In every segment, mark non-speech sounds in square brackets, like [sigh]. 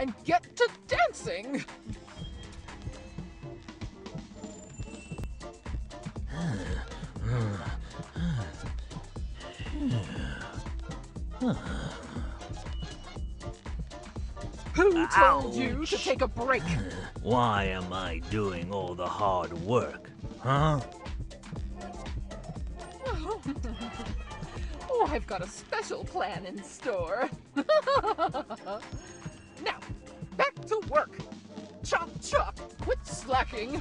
and get to dancing. Who told you to take a break? Why am I doing all the hard work? Huh? Oh, I've got a special plan in store. [laughs] now, back to work. Chop chop, quit slacking.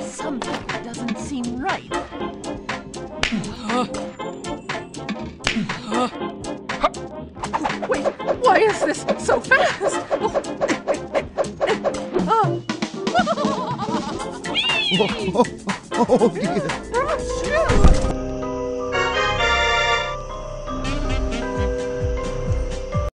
Something doesn't seem right. Wait, why is this so fast? [laughs] Oh. Oh, oh, oh.